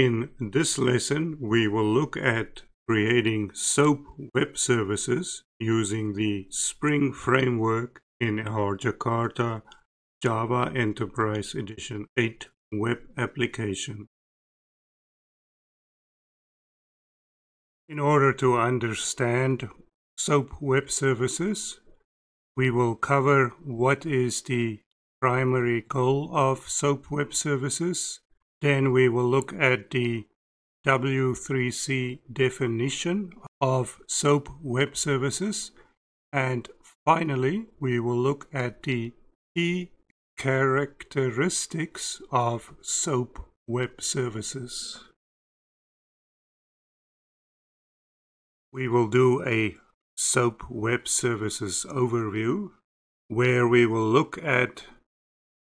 In this lesson, we will look at creating SOAP web services using the Spring framework in our Jakarta Java Enterprise Edition 8 web application. In order to understand SOAP web services, we will cover what is the primary goal of SOAP web services. Then we will look at the W3C definition of SOAP web services. And finally, we will look at the key characteristics of SOAP web services. We will do a SOAP web services overview where we will look at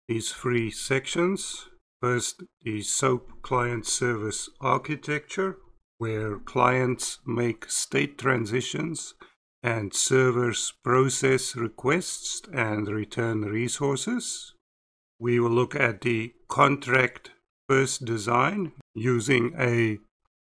these three sections. First, the SOAP client service architecture, where clients make state transitions and servers process requests and return resources. We will look at the contract first design using a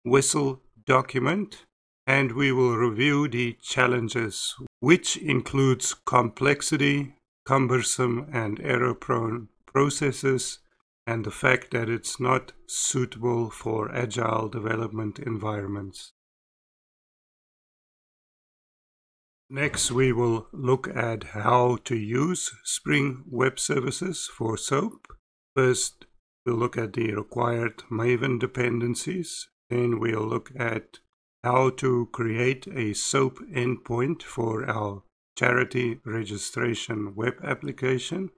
WSDL document and we will review the challenges, which includes complexity, cumbersome and error-prone processes, and the fact that it's not suitable for agile development environments. Next, we will look at how to use Spring Web Services for SOAP. First, we'll look at the required Maven dependencies. Then we'll look at how to create a SOAP endpoint for our charity registration web application.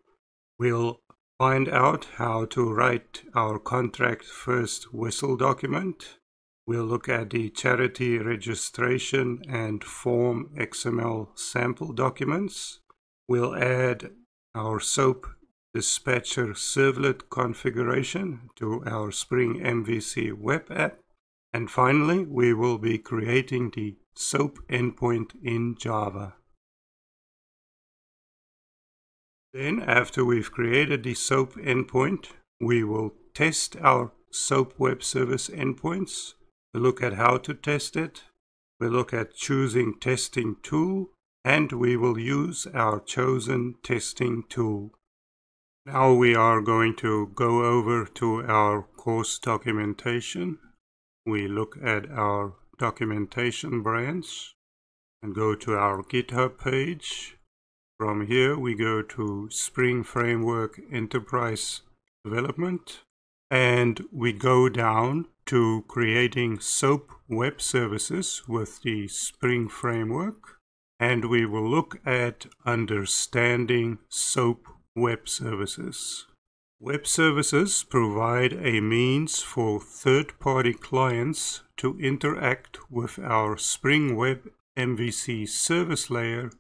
We'll find out how to write our contract first WSDL document. We'll look at the charity registration and form XML sample documents. We'll add our SOAP dispatcher servlet configuration to our Spring MVC web app. And finally, we will be creating the SOAP endpoint in Java. Then, after we've created the SOAP endpoint, we will test our SOAP web service endpoints. We'll look at how to test it. We'll look at choosing testing tool, and we will use our chosen testing tool. Now we are going to go over to our course documentation we look at our documentation branch and go to our GitHub page. From here, we go to Spring Framework Enterprise Development and we go down to creating SOAP web services with the Spring Framework. And we will look at understanding SOAP web services. Web services provide a means for third-party clients to interact with our Spring Web MVC service layer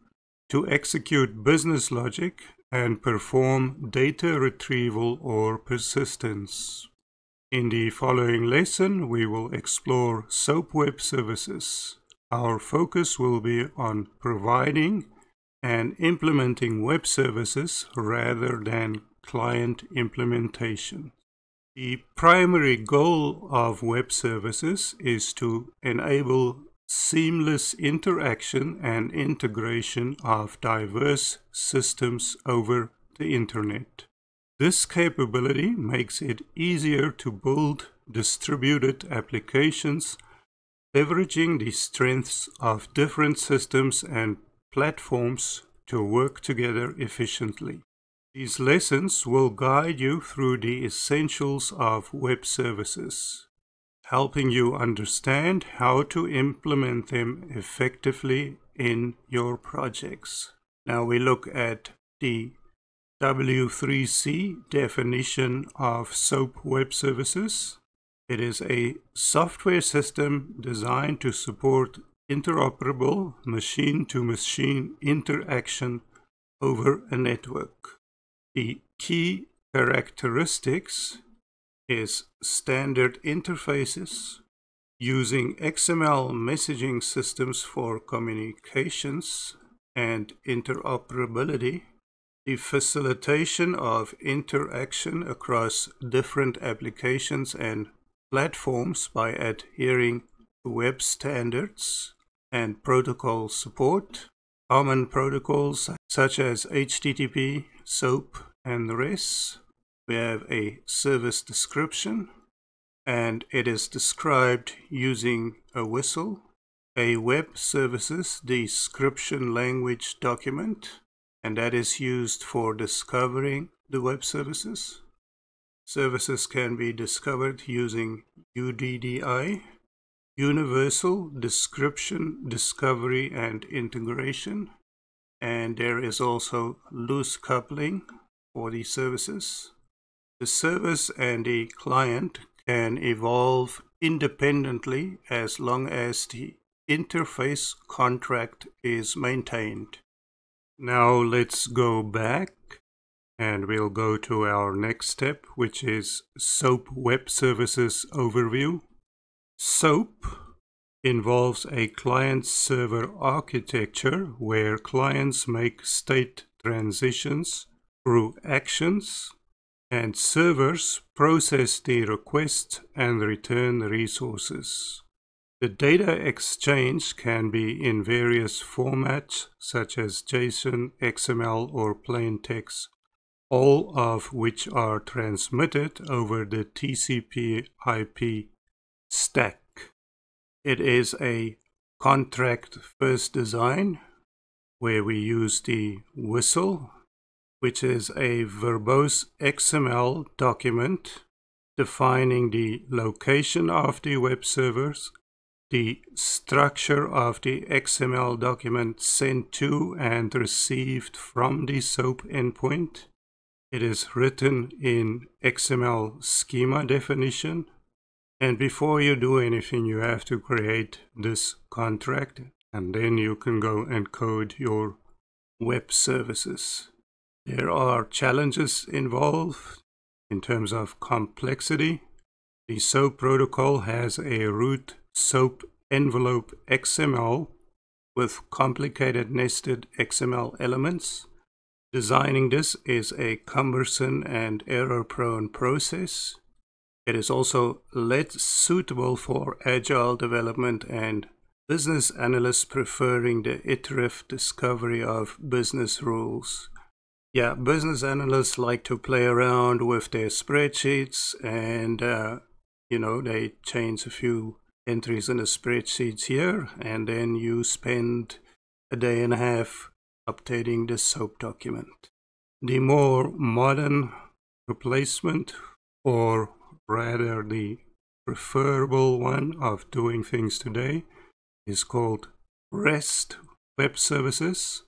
to execute business logic and perform data retrieval or persistence. In the following lesson, we will explore SOAP web services. Our focus will be on providing and implementing web services rather than client implementation. The primary goal of web services is to enable seamless interaction and integration of diverse systems over the internet. This capability makes it easier to build distributed applications leveraging the strengths of different systems and platforms to work together efficiently. These lessons will guide you through the essentials of web services, helping you understand how to implement them effectively in your projects. Now we look at the W3C definition of SOAP web services. It is a software system designed to support interoperable machine-to-machine -machine interaction over a network. The key characteristics is standard interfaces using XML messaging systems for communications and interoperability, the facilitation of interaction across different applications and platforms by adhering to web standards and protocol support. Common protocols such as HTTP, SOAP, and rest. We have a service description, and it is described using a WSDL, a web services description language document, and that is used for discovering the web services. Services can be discovered using UDDI, Universal Description, Discovery and Integration, and there is also loose coupling for these services. The service and the client can evolve independently as long as the interface contract is maintained. Now let's go back and we'll go to our next step, which is SOAP Web Services Overview. SOAP involves a client-server architecture where clients make state transitions through actions and servers process the request and return resources. The data exchange can be in various formats such as JSON, XML, or plain text all of which are transmitted over the TCP IP stack. It is a contract first design where we use the WSDL, which is a verbose XML document defining the location of the web servers, the structure of the XML document sent to and received from the SOAP endpoint, it is written in XML schema definition. And before you do anything, you have to create this contract and then you can go and code your web services. There are challenges involved in terms of complexity. The SOAP protocol has a root SOAP envelope XML with complicated nested XML elements. Designing this is a cumbersome and error-prone process. It is also less suitable for agile development and business analysts preferring the iterative discovery of business rules. Yeah, business analysts like to play around with their spreadsheets and, uh, you know, they change a few entries in the spreadsheets here and then you spend a day and a half updating the SOAP document. The more modern replacement, or rather the preferable one of doing things today, is called REST Web Services.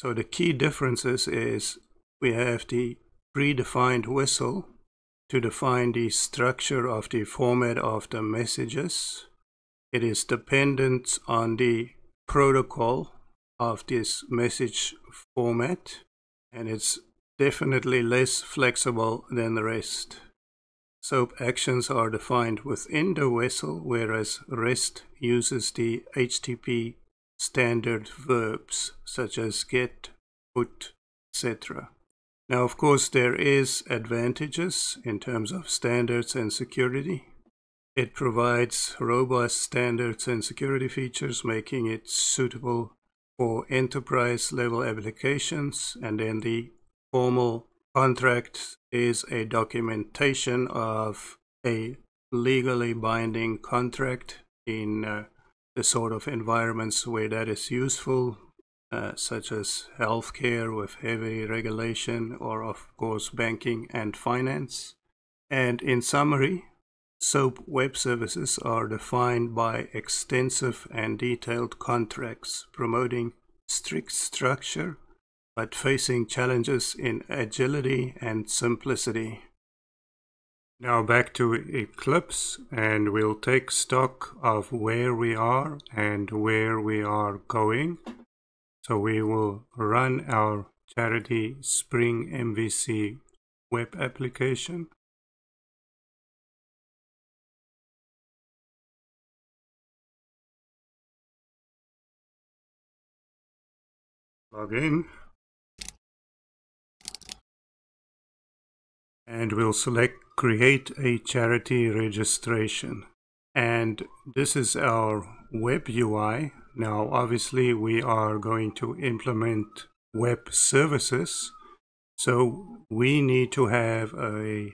So the key differences is we have the predefined WSDL to define the structure of the format of the messages. It is dependent on the protocol of this message format and it's definitely less flexible than the rest. SOAP actions are defined within the WSDL, whereas REST uses the HTTP standard verbs such as get, put, etc. Now, of course, there is advantages in terms of standards and security. It provides robust standards and security features, making it suitable for enterprise level applications and then the formal contract is a documentation of a legally binding contract in uh, the sort of environments where that is useful uh, such as healthcare with heavy regulation or of course banking and finance and in summary SOAP web services are defined by extensive and detailed contracts promoting strict structure but facing challenges in agility and simplicity. Now back to Eclipse and we'll take stock of where we are and where we are going. So we will run our Charity Spring MVC web application. log in and we'll select create a charity registration. And this is our web UI. Now, obviously, we are going to implement web services. So we need to have a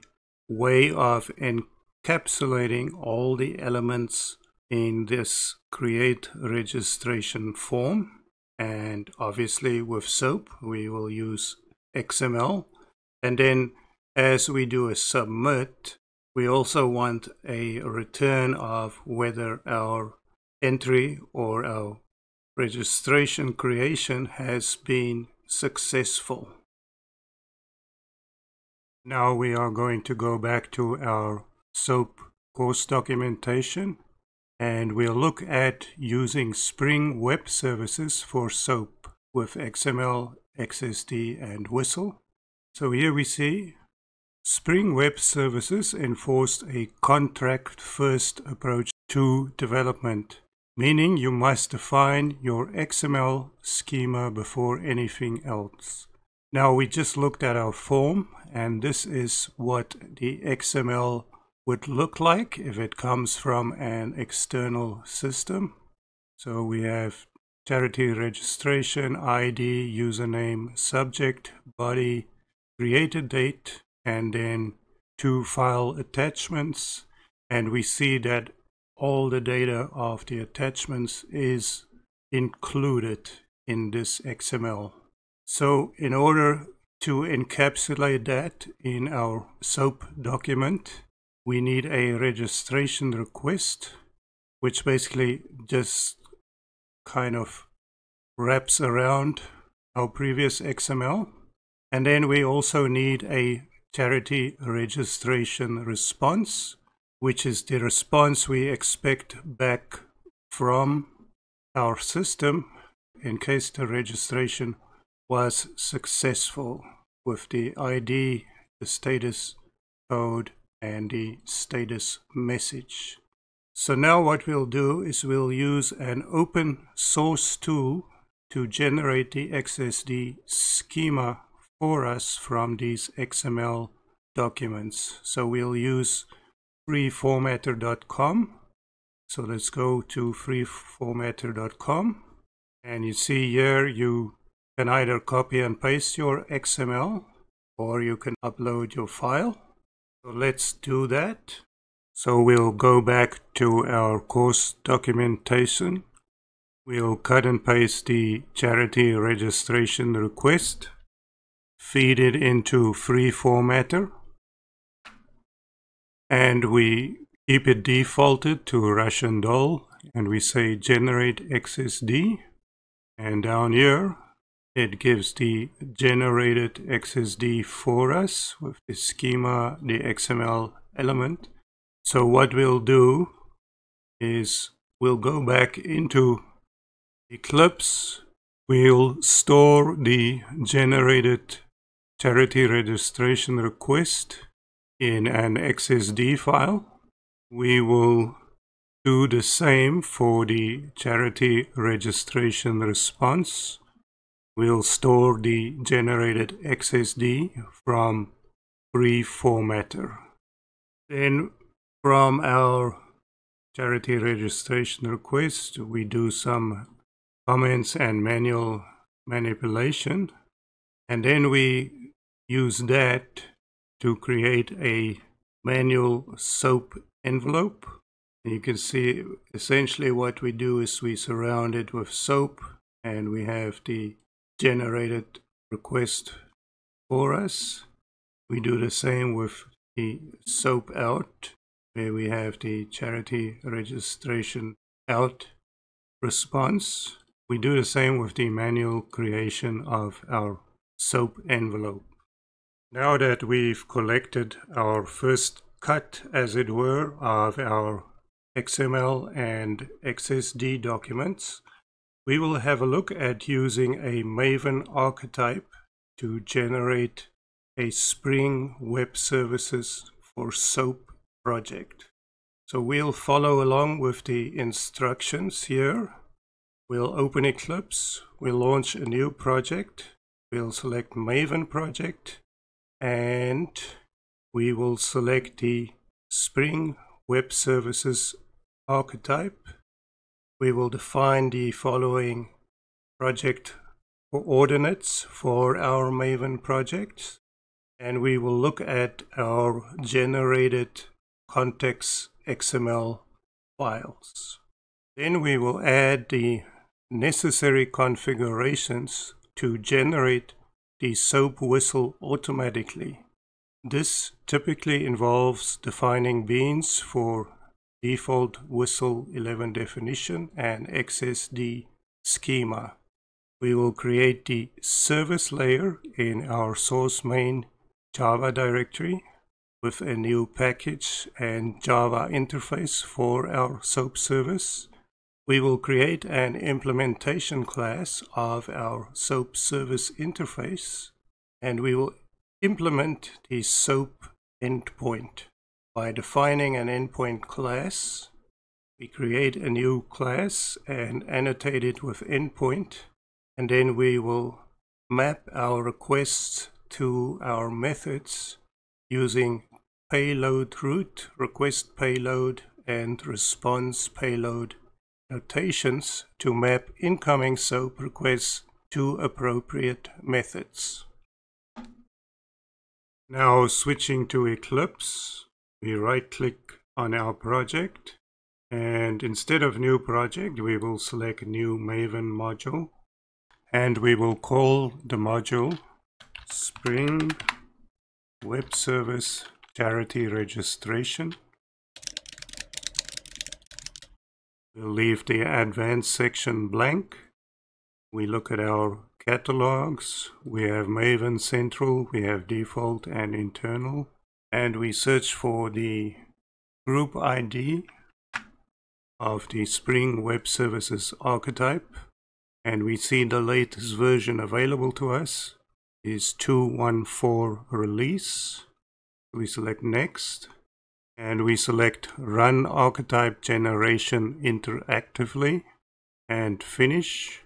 way of encapsulating all the elements in this create registration form. And obviously with SOAP, we will use XML. And then as we do a submit, we also want a return of whether our entry or our registration creation has been successful. Now we are going to go back to our SOAP course documentation and we'll look at using Spring Web Services for SOAP with XML, XSD and WSDL. So here we see Spring Web Services enforced a contract first approach to development, meaning you must define your XML schema before anything else. Now we just looked at our form and this is what the XML would look like if it comes from an external system. So we have charity registration, ID, username, subject, body, created date, and then two file attachments. And we see that all the data of the attachments is included in this XML. So in order to encapsulate that in our SOAP document, we need a registration request, which basically just kind of wraps around our previous XML. And then we also need a charity registration response, which is the response we expect back from our system in case the registration was successful with the ID, the status code, and the status message. So now what we'll do is we'll use an open source tool to generate the XSD schema for us from these XML documents. So we'll use freeformatter.com. So let's go to freeformatter.com and you see here you can either copy and paste your XML or you can upload your file. So let's do that. So we'll go back to our course documentation. We'll cut and paste the charity registration request, feed it into free formatter, and we keep it defaulted to Russian doll, and we say generate XSD. And down here, it gives the generated XSD for us with the schema, the XML element. So what we'll do is we'll go back into Eclipse. We'll store the generated charity registration request in an XSD file. We will do the same for the charity registration response we'll store the generated XSD from free formatter. Then from our charity registration request, we do some comments and manual manipulation. And then we use that to create a manual SOAP envelope. And you can see essentially what we do is we surround it with SOAP and we have the generated request for us. We do the same with the SOAP out, where we have the charity registration out response. We do the same with the manual creation of our SOAP envelope. Now that we've collected our first cut, as it were, of our XML and XSD documents, we will have a look at using a Maven archetype to generate a Spring Web Services for SOAP project. So we'll follow along with the instructions here. We'll open Eclipse, we'll launch a new project, we'll select Maven project, and we will select the Spring Web Services archetype. We will define the following project coordinates for our Maven project. And we will look at our generated context XML files. Then we will add the necessary configurations to generate the SOAP WSDL automatically. This typically involves defining beans for default WSDL 11 definition and XSD schema. We will create the service layer in our source main Java directory with a new package and Java interface for our SOAP service. We will create an implementation class of our SOAP service interface and we will implement the SOAP endpoint. By defining an endpoint class, we create a new class and annotate it with endpoint and then we will map our requests to our methods using payload route, request payload, and response payload notations to map incoming SOAP requests to appropriate methods. Now switching to Eclipse, we right click on our project and instead of new project we will select new Maven module and we will call the module Spring Web Service Charity Registration We'll leave the advanced section blank. We look at our catalogs. We have Maven Central, we have default and internal. And we search for the group ID of the Spring Web Services archetype. And we see the latest version available to us is 214 release. We select next and we select run archetype generation interactively and finish.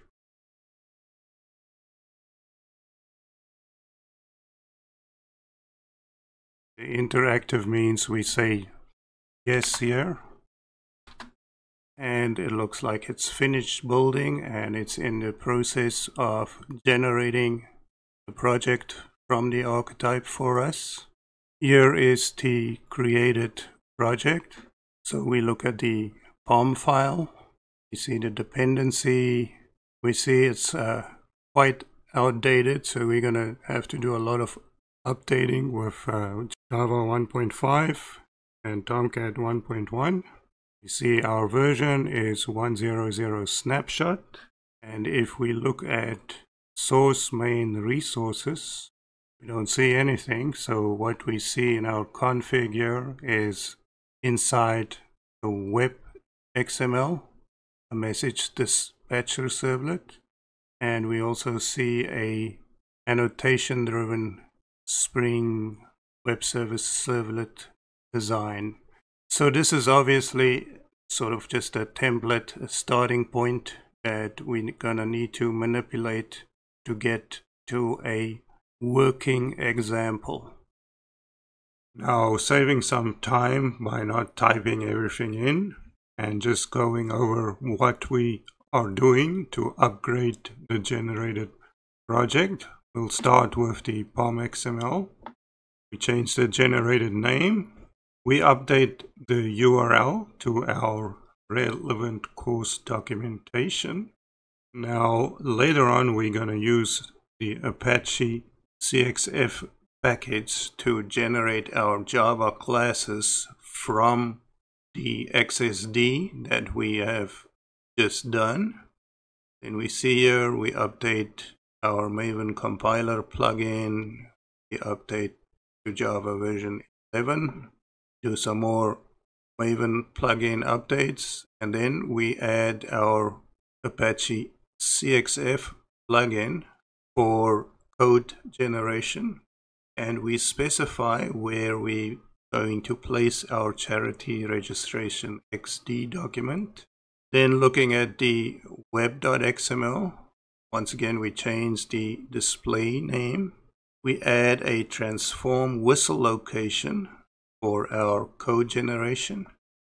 The interactive means we say yes here and it looks like it's finished building and it's in the process of generating the project from the archetype for us here is the created project. So we look at the POM file. We see the dependency. We see it's uh, quite outdated, so we're going to have to do a lot of updating with uh, Java 1.5 and Tomcat 1.1. You see our version is 100 snapshot. And if we look at source main resources, we don't see anything. So what we see in our config is inside the web XML, a message dispatcher servlet. And we also see a annotation driven Spring Web Service servlet design. So this is obviously sort of just a template, a starting point that we're gonna need to manipulate to get to a working example. Now saving some time by not typing everything in and just going over what we are doing to upgrade the generated project. We'll start with the POM XML. We change the generated name. We update the URL to our relevant course documentation. Now later on we're going to use the Apache CXF package to generate our Java classes from the XSD that we have just done. And we see here we update our Maven compiler plugin, we update to Java version 11, do some more Maven plugin updates, and then we add our Apache CXF plugin for code generation and we specify where we're going to place our charity registration XD document. Then looking at the web.xml, once again we change the display name we add a transform WSDL location for our code generation.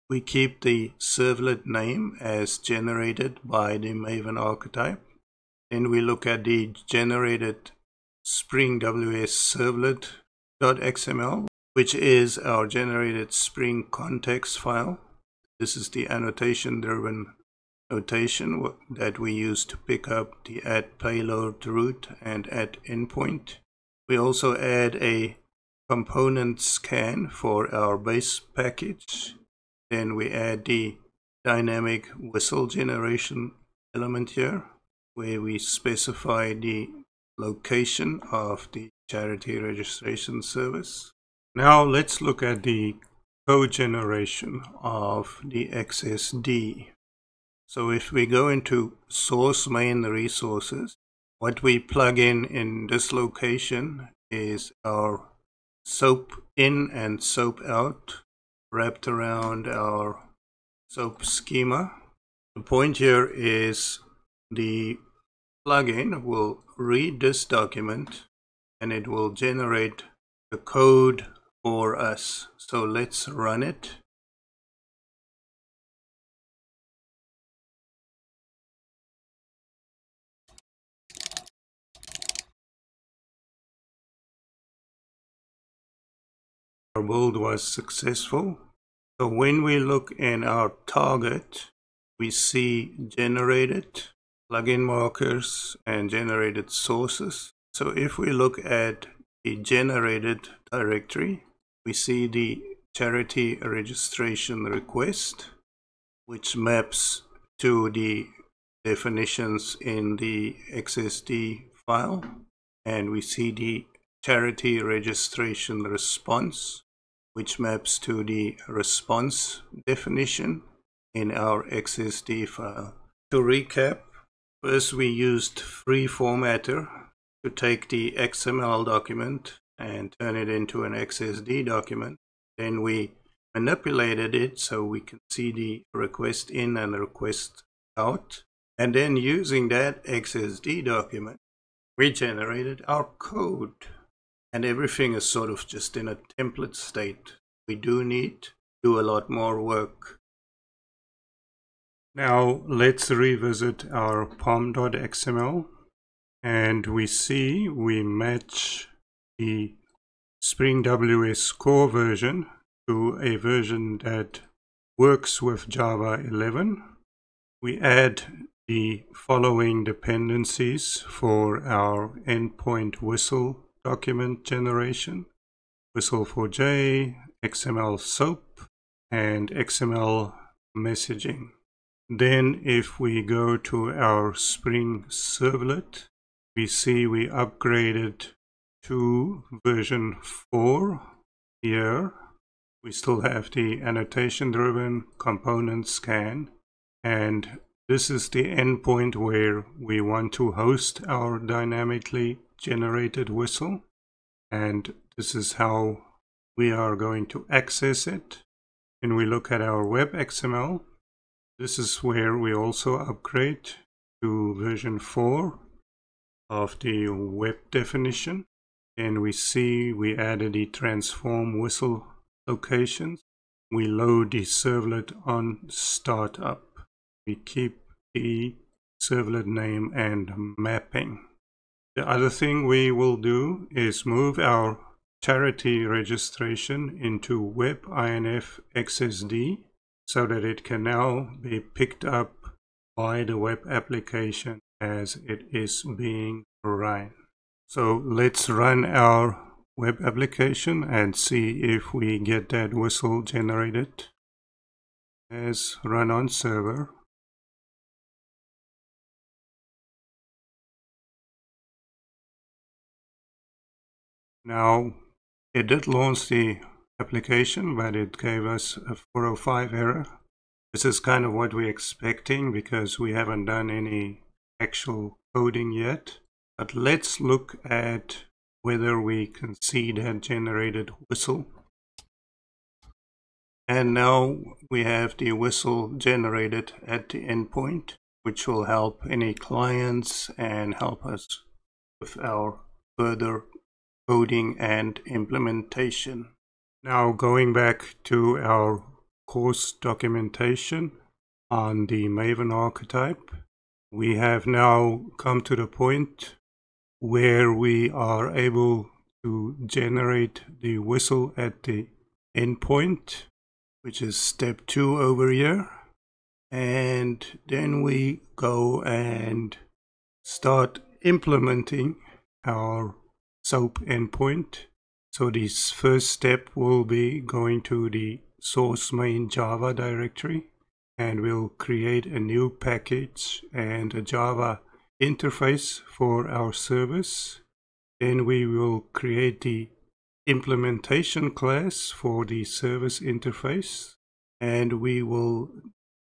We keep the servlet name as generated by the Maven archetype. Then we look at the generated Spring WS servlet.xml, which is our generated Spring context file. This is the annotation driven notation that we use to pick up the add payload route and add endpoint. We also add a component scan for our base package. Then we add the dynamic WSDL generation element here where we specify the location of the charity registration service. Now let's look at the code generation of the XSD. So if we go into source main resources, what we plug in in this location is our soap in and soap out wrapped around our soap schema. The point here is the plugin will read this document and it will generate the code for us. So let's run it. our build was successful. So when we look in our target, we see generated plugin markers and generated sources. So if we look at the generated directory, we see the charity registration request, which maps to the definitions in the XSD file. And we see the charity registration response, which maps to the response definition in our XSD file. To recap, first we used free formatter to take the XML document and turn it into an XSD document. Then we manipulated it so we can see the request in and request out. And then using that XSD document, we generated our code and everything is sort of just in a template state. We do need to do a lot more work. Now let's revisit our pom.xml and we see we match the Spring WS core version to a version that works with Java 11. We add the following dependencies for our endpoint WSDL document generation, WSDL4J, XML SOAP, and XML messaging. Then if we go to our Spring Servlet, we see we upgraded to version 4 here. We still have the annotation driven component scan. And this is the endpoint where we want to host our dynamically generated WSDL. And this is how we are going to access it. And we look at our web XML this is where we also upgrade to version 4 of the web definition. And we see we added the transform WSDL locations. We load the servlet on startup. We keep the servlet name and mapping. The other thing we will do is move our charity registration into WebINF XSD so that it can now be picked up by the web application as it is being run. So let's run our web application and see if we get that WSDL generated as run on server. Now, it did launch the application, but it gave us a 405 error. This is kind of what we're expecting because we haven't done any actual coding yet. But let's look at whether we can see that generated WSDL. And now we have the WSDL generated at the endpoint, which will help any clients and help us with our further coding and implementation. Now going back to our course documentation on the Maven archetype, we have now come to the point where we are able to generate the WSDL at the endpoint, which is step two over here. And then we go and start implementing our SOAP endpoint. So this first step will be going to the source main Java directory and we'll create a new package and a Java interface for our service. Then we will create the implementation class for the service interface and we will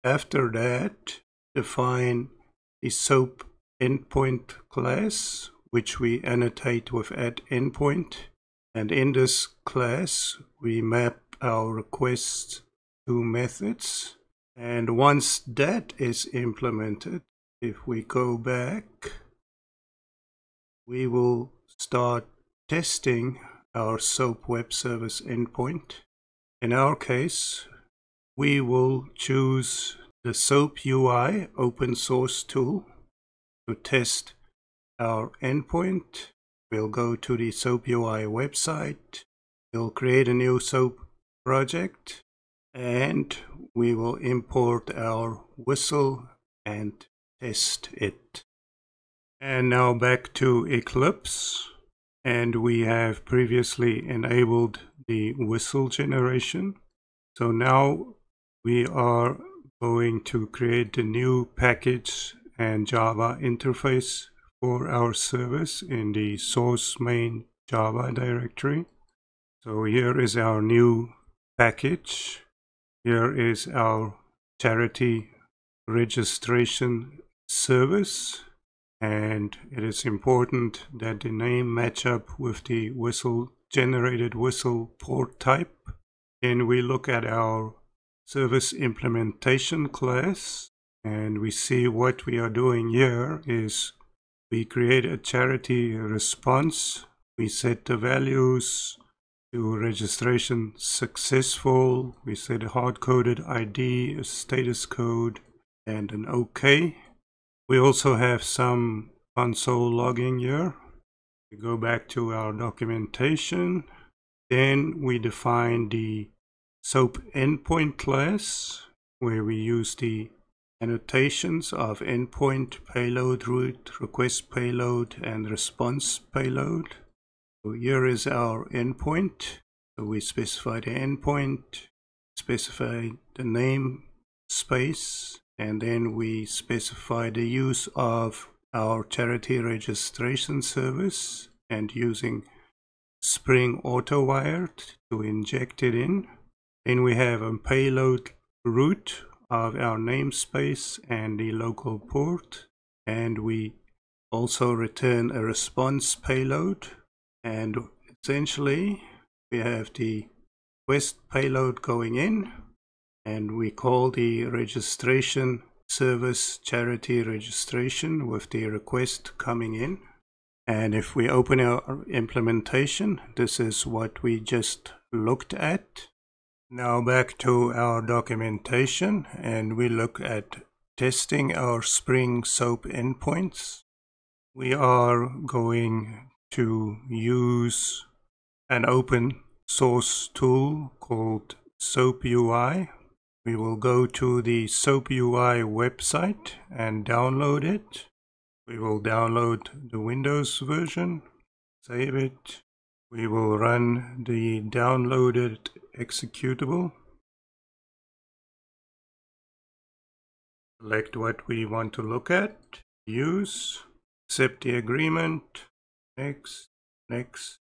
after that define the SOAP endpoint class which we annotate with at endpoint and in this class we map our requests to methods and once that is implemented if we go back we will start testing our SOAP web service endpoint. In our case, we will choose the SOAP UI open source tool to test our endpoint. We'll go to the SOAP UI website. We'll create a new SOAP project and we will import our WSDL and test it. And now back to Eclipse and we have previously enabled the WSDL generation. So now we are going to create a new package and Java interface for our service in the source main Java directory. So here is our new package. Here is our charity registration service and it is important that the name match up with the WSDL generated WSDL port type. Then we look at our service implementation class and we see what we are doing here is we create a charity response. We set the values to registration successful. We set a hard-coded ID, a status code, and an OK. We also have some console logging here. We go back to our documentation. Then we define the SOAP endpoint class where we use the annotations of endpoint, payload route, request payload, and response payload. So here is our endpoint. So we specify the endpoint, specify the name space, and then we specify the use of our charity registration service and using Spring AutoWire to inject it in. Then we have a payload route of our namespace and the local port and we also return a response payload and essentially we have the request payload going in and we call the registration service charity registration with the request coming in. And if we open our implementation, this is what we just looked at. Now back to our documentation and we look at testing our Spring SOAP endpoints. We are going to use an open source tool called SOAP UI we will go to the SOAP UI website and download it. We will download the Windows version, save it. We will run the downloaded executable. Select what we want to look at, use, accept the agreement, next, next,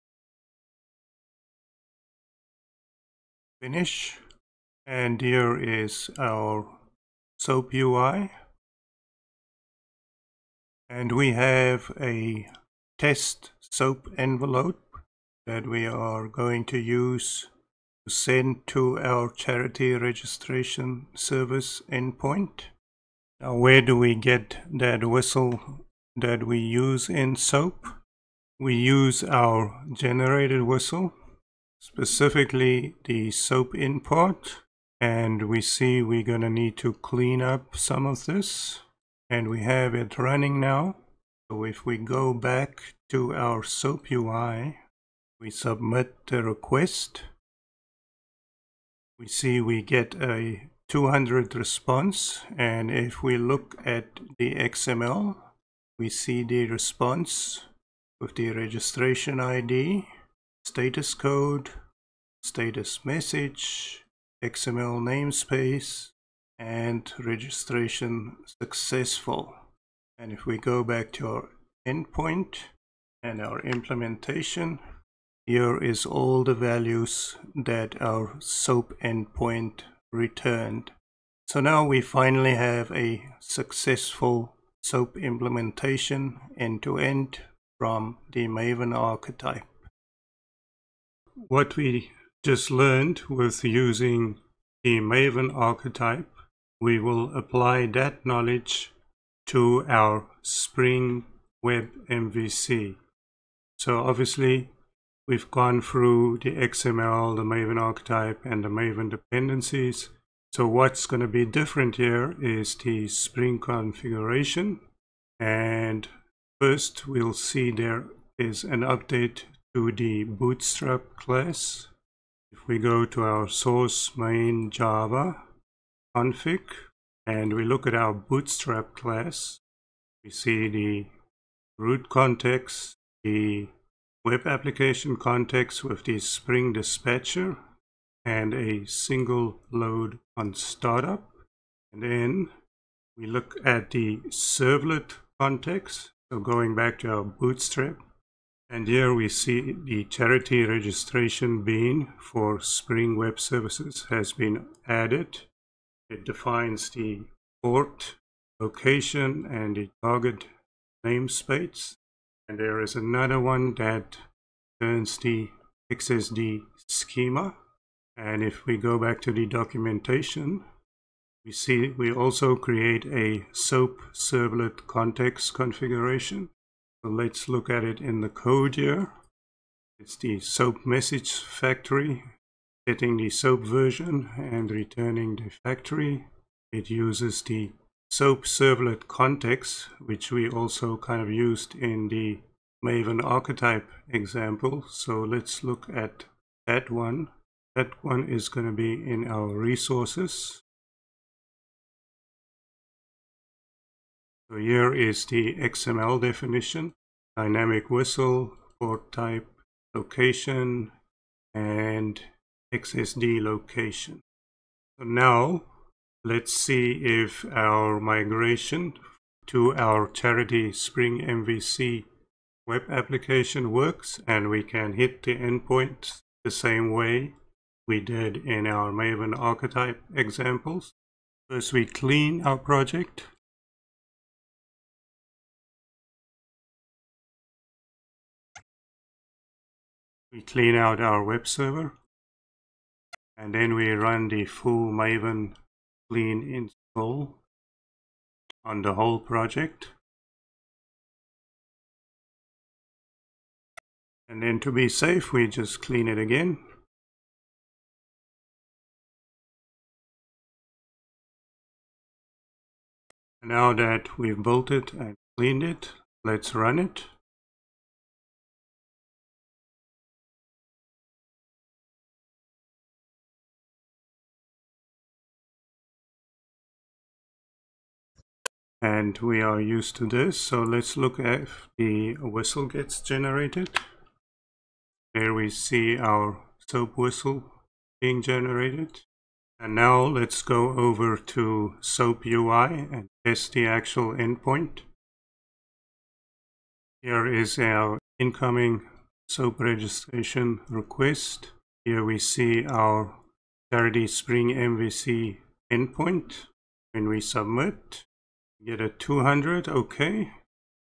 finish. And here is our SOAP UI. And we have a test SOAP envelope that we are going to use send to our charity registration service endpoint. Now where do we get that WSDL that we use in SOAP? we use our generated WSDL, specifically the soap import, and we see we're going to need to clean up some of this, and we have it running now. So if we go back to our SOAP UI, we submit the request. We see we get a 200 response and if we look at the XML, we see the response with the registration ID, status code, status message, XML namespace, and registration successful. And if we go back to our endpoint and our implementation, here is all the values that our SOAP endpoint returned. So now we finally have a successful SOAP implementation end-to-end -end from the Maven archetype. What we just learned with using the Maven archetype, we will apply that knowledge to our Spring Web MVC. So obviously we've gone through the XML, the Maven archetype and the Maven dependencies. So what's going to be different here is the Spring configuration. And first we'll see there is an update to the Bootstrap class. If we go to our source main Java config, and we look at our bootstrap class, we see the root context, the web application context with the Spring Dispatcher, and a single load on startup. And then we look at the servlet context, so going back to our bootstrap. And here we see the charity registration bean for Spring Web Services has been added it defines the port, location, and the target namespace. And there is another one that turns the XSD schema. And if we go back to the documentation, we see we also create a SOAP servlet context configuration. So let's look at it in the code here. It's the SOAP message factory setting the SOAP version and returning the factory. It uses the SOAP servlet context, which we also kind of used in the Maven archetype example. So let's look at that one. That one is going to be in our resources. So here is the XML definition, dynamic WSDL, port type, location, and XSD location. So now let's see if our migration to our charity Spring MVC web application works and we can hit the endpoint the same way we did in our Maven archetype examples. First we clean our project. We clean out our web server and then we run the full maven clean install on the whole project. And then to be safe we just clean it again. Now that we've built it and cleaned it let's run it and we are used to this so let's look at the WSDL gets generated. Here we see our soap WSDL being generated. And now let's go over to SoapUI and test the actual endpoint. Here is our incoming soap registration request. Here we see our charity spring MVC endpoint. When we submit get a 200 okay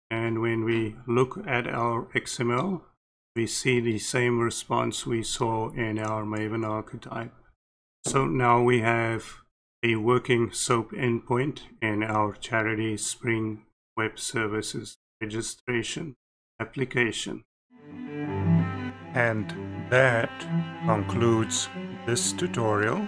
and when we look at our XML we see the same response we saw in our Maven archetype so now we have a working SOAP endpoint in our charity Spring Web Services registration application. And that concludes this tutorial.